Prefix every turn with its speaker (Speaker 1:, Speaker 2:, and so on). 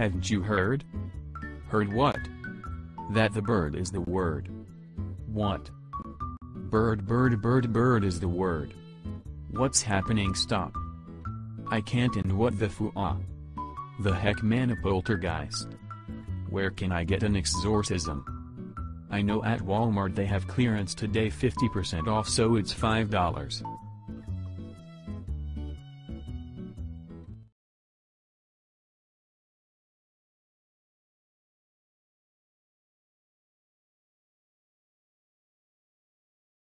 Speaker 1: Haven't you heard?
Speaker 2: Heard what?
Speaker 1: That the bird is the word.
Speaker 2: What?
Speaker 1: Bird bird bird bird is the word. What's happening stop. I can't and what the fu? Ah. The heck man a poltergeist. Where can I get an exorcism? I know at Walmart they have clearance today 50% off so it's $5.